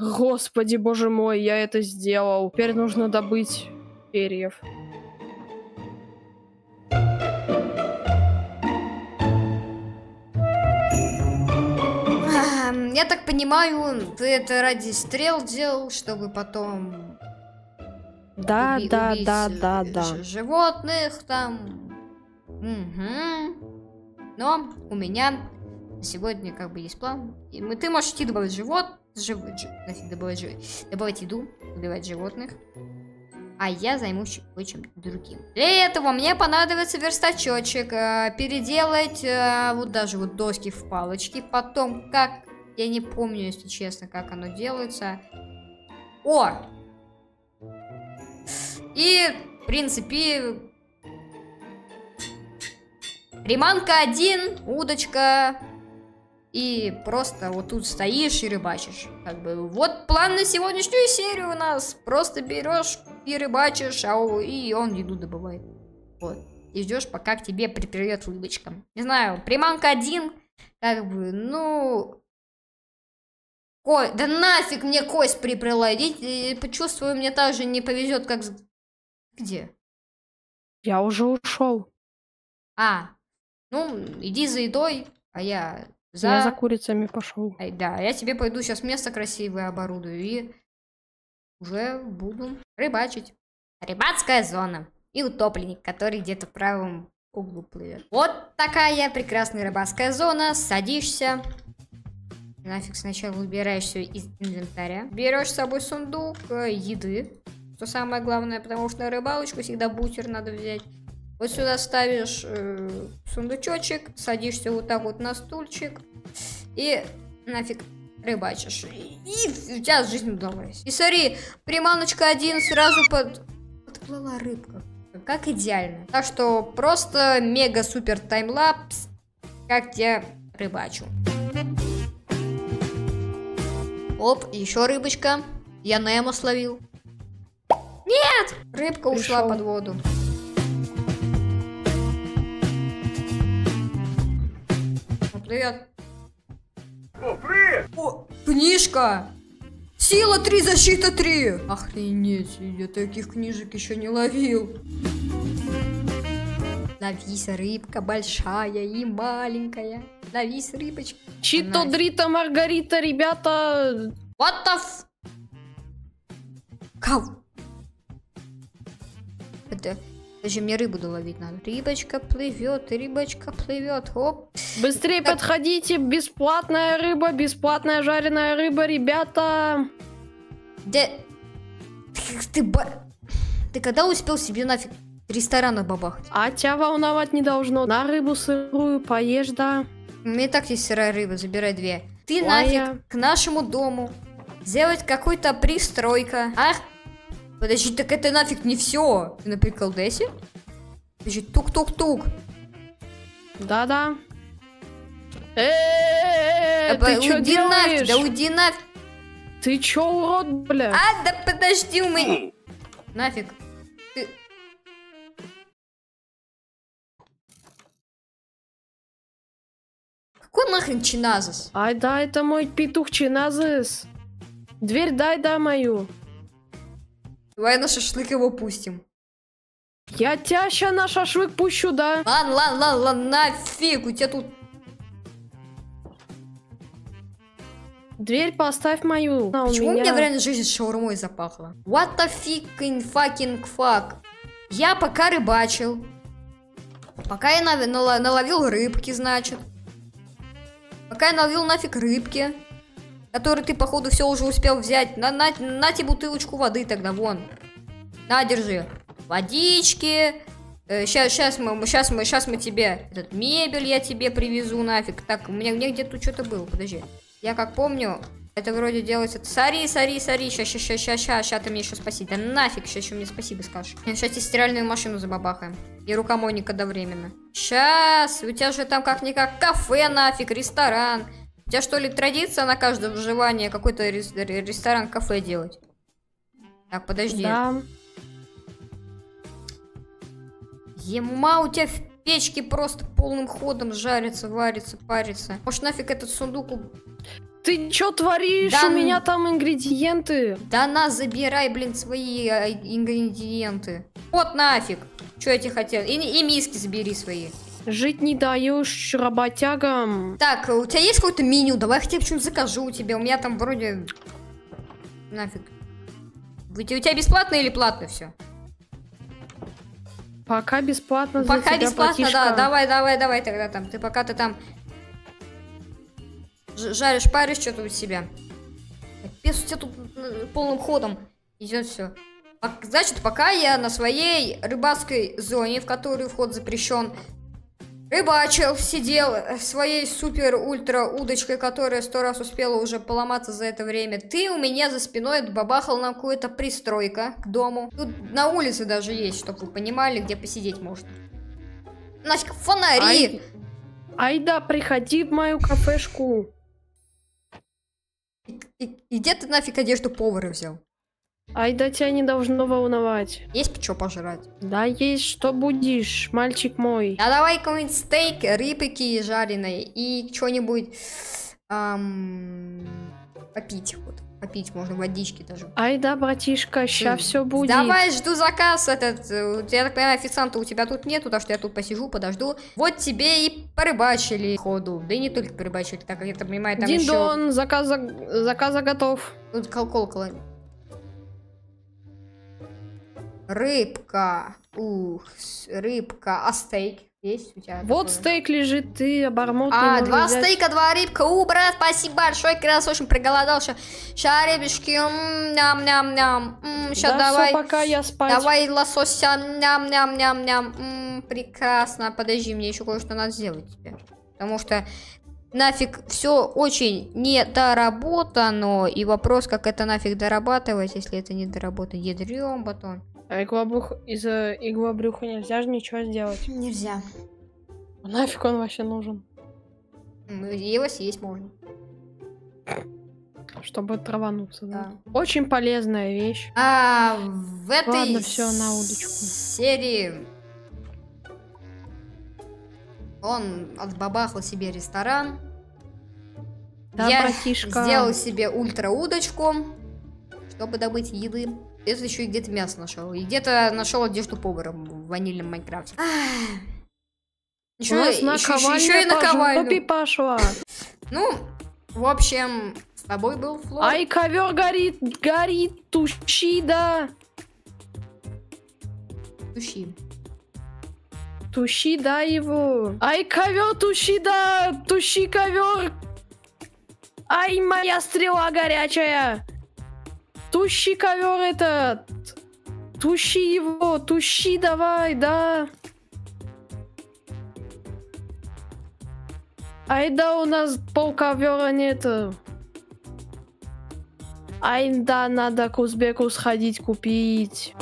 Господи, боже мой, я это сделал. Теперь нужно добыть перьев. Я так понимаю, ты это ради стрел делал, чтобы потом Да, уби- да, убить, да, э, да, да. животных там. Мгм. Но у меня сегодня как бы есть план. И мы, ты можешь идти добавить живот, жив, жи- нафиг добавить, жи- добавить еду, убивать животных. А я займусь кое-чем другим. Для этого мне понадобится верстачочек, э, переделать э, вот даже вот доски в палочки. Потом, как, я не помню, если честно, как оно делается. О! И, в принципе, приманка один, удочка. И просто вот тут стоишь и рыбачишь. Как бы вот план на сегодняшнюю серию у нас. Просто берешь и рыбачишь, а и он еду добывает. Вот. И ждешь, пока к тебе приплывет улыбочка. Не знаю, приманка один, как бы, ну... Ко... Да нафиг мне кость приплыла. Идите, почувствую, мне также не повезет, как... Где? Я уже ушел. А, ну, иди за едой, а я за... Я за курицами пошел. Ай, да, я тебе пойду сейчас место красивое оборудую и уже буду рыбачить. Рыбацкая зона. И утопленник, который где-то в правом углу плывет. Вот такая прекрасная рыбацкая зона. Садишься. Нафиг сначала убираешь все из инвентаря. Берешь с собой сундук э, еды. Что самое главное, потому что на рыбалочку всегда бутер надо взять. Вот сюда ставишь э, сундучочек, садишься вот так вот на стульчик и нафиг рыбачишь. И, и у тебя жизнь удалась. И смотри, приманочка один сразу под... Подплыла рыбка. Как идеально. Так что просто мега-супер таймлапс, как я рыбачу. Оп, еще рыбочка. Я Немо словил. Нет! Рыбка ушла Пришел. под воду. Привет. О, привет! О, книжка! Сила 3, защита 3! Охренеть, я таких книжек еще не ловил. Ловись, рыбка большая и маленькая. Ловись, рыбочка. Чито, Дрита, Маргарита, ребята. What the f... Кау. Это... Подожди, мне рыбу доловить надо. Рыбочка плывет, рыбочка плывет. Оп. Быстрее Так. подходите. Бесплатная рыба, бесплатная жареная рыба, ребята. Да... Ты, ты, ты когда успел себе нафиг ресторана бабахать? А тебя волновать не должно. На рыбу сырую поешь, да. У меня и так есть сырая рыба, забирай две. Ты Ой, нафиг я- к нашему дому сделать какую-то пристройка. Ах, подожди, так это нафиг не все. Ты на приколдесе? Подожди, тук-тук-тук. Да-да. Э, Да ты чё нафиг, да делаешь? уйди нафиг. Ты чё, урод, бля? А, да подожди, у меня... Нафиг. Ты... Какой нахрен чиназас? Ай, да, это мой петух Чиназис. Дверь дай, да, мою. Давай на шашлык его пустим. Я тебя ща на шашлык пущу, да. Ладно, ладно, ладно, ладно, нафиг, у тебя тут... Дверь поставь мою. А, у Почему у меня меня- в реальной жизни шаурмой запахло? What the fucking fucking fuck? Я пока рыбачил. Пока я нав- наловил рыбки, значит. Пока я наловил нафиг рыбки. Которые ты, походу, все уже успел взять. На, на, на тебе бутылочку воды тогда, вон. На, держи. Водички. Сейчас, сейчас мы, сейчас мы, сейчас мы тебе этот мебель я тебе привезу нафиг. Так, у меня, у меня где-то что-то было, подожди. Я как помню, это вроде делается... Sorry, sorry, sorry, ща, ща, ща, ща, ща, ща ты мне еще спаси. Да нафиг, ща еще мне спасибо скажешь. Сейчас тебе стиральную машину забабахаем. И рукомойник одновременно. Сейчас, у тебя же там как-никак кафе нафиг, ресторан. У тебя что ли традиция на каждое выживание какой-то рес- ре- ресторан-кафе делать? Так, подожди. Да. Ема у тебя в печке просто полным ходом жарится, варится, парится. Может нафиг этот сундук... Ты чё творишь? Да У меня там ингредиенты. Да на, забирай, блин, свои э, ингредиенты. Вот нафиг. Что я тебе хотел? И, и миски забери свои. Жить не даешь работягам. Так, у тебя есть какое-то меню? Давай я тебе что-нибудь закажу у тебя. У меня там вроде... Нафиг. У тебя бесплатно или платно все? Пока бесплатно Пока бесплатно, да. братишка. Давай, давай, давай тогда там. Ты пока ты там жаришь, паришь что-то у себя. Капец, у тебя тут полным ходом идет все. Значит, пока я на своей рыбацкой зоне, в которую вход запрещен, рыбачил, сидел своей супер-ультра удочкой, которая сто раз успела уже поломаться за это время. Ты у меня за спиной бабахал нам какую-то пристройка к дому. Тут на улице даже есть, чтобы вы понимали, где посидеть можно. Нафиг, фонари! Ай, Айда, приходи в мою кафешку. И, и где ты нафиг одежду повара взял? Айда, тебя не должно волновать. Есть что пожрать? Да есть, что будешь, мальчик мой. А давай какой-нибудь стейк, рыбки жареной и что-нибудь ам, попить. Вот, попить можно, водички даже. Айда, братишка, ща все будет. Давай, жду заказ этот. э, Я так понимаю, официанта у тебя тут нету, так что я тут посижу, подожду. Вот тебе и порыбачили ходу. Да и не только порыбачили, так как я так понимаю, там еще... Дин-дон, заказ, заказа готов. Тут кол Рыбка. Ух, рыбка. А стейк есть у тебя? Вот такой? стейк лежит, ты обормотный. А, два взять. стейка, два рыбка. У, брат, спасибо большое. Как раз очень проголодался. Ща, рыбешки. м, Ням-ням-ням. Сейчас да давай. всё, пока я спать. Давай лосося. Ням-ням-ням-ням. Прекрасно. Подожди, мне еще кое-что надо сделать тебе. Потому что нафиг все очень недоработано. И вопрос, как это нафиг дорабатывать, если это не доработано. Ядрем батон. А иглобрух, из-за иглобрюха нельзя же ничего сделать. Нельзя. Нафиг он вообще нужен? М, Его съесть можно. Чтобы травануться, да? Да. Очень полезная вещь. А в этой Ладно, всё, на удочку. серии он отбабахал себе ресторан. Да, Я братишка. сделал себе ультра удочку, чтобы добыть еды. Это еще и где-то мясо нашел. И где-то нашел одежду повара в ванильном Майнкрафте. Еще, нас еще- наковальня еще и жопе пошла. Ну, в общем, с тобой был Флор. Ай, ковер горит, горит, туши, да. Туши. Туши, да, его. Ай, ковер, туши, да, туши, ковер. Ай, моя стрела горячая. Туши ковер этот. Туши его, туши давай, да. Ай, да, у нас пол ковера нету. Ай, да, надо к узбеку сходить купить.